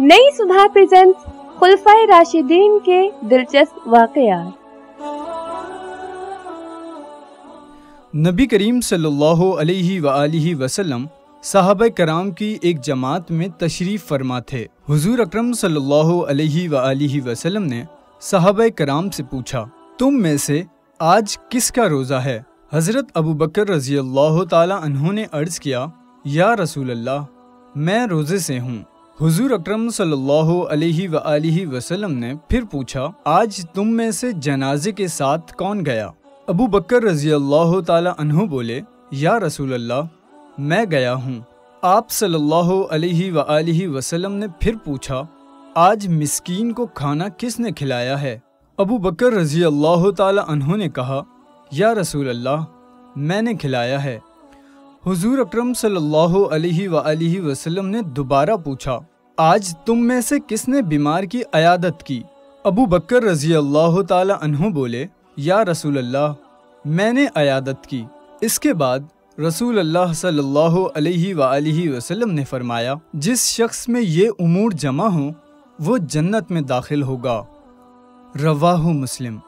नई सुधा प्रेजेंट्स खुलफाए राशिदीन के दिलचस्प वाकयात। नबी करीम सल्लल्लाहु अलैहि वआलिहि वसल्लम साहब कराम की एक जमात में तशरीफ़ फरमा थे। हुजूर अकरम सल्लल्लाहु अलैहि वआलिहि वसल्लम ने साहब कराम से पूछा, तुम में से आज किसका रोज़ा है? हज़रत अबू बकर रज़ी अल्लाह तहों ने अर्ज़ किया, या रसूल अल्लाह मैं रोज़े से हूँ। हुजूर अकरम सल्लल्लाहु अलैहि वआलिहि वसल्लम ने फिर पूछा, आज तुम में से जनाजे के साथ कौन गया? अबू बकर रज़ी अल्लाह तहों बोले, या रसूल अल्लाह मैं गया हूँ। आप सल्लल्लाहु अलैहि वआलिहि वसल्लम ने फिर पूछा, आज मिस्कीन को खाना किसने खिलाया है? अबू बकर रज़ी अल्लाह तहों ने कहा, या रसूल अल्लाह मैंने खिलाया है। हुजूर अकरम सल्लल्लाहु अलैहि वसल्लम ने दोबारा पूछा, आज तुम में से किसने बीमार की अयादत की? अबू बकर रज़ी अल्लाह तहों बोले, या रसूल अल्लाह मैंने अयादत की। इसके बाद रसूल अल्लाह सल्लल्लाहु अलैहि वसल्लम ने फरमाया, जिस शख्स में ये उमूर जमा हो, वो जन्नत में दाखिल होगा। रवाहु मुस्लिम।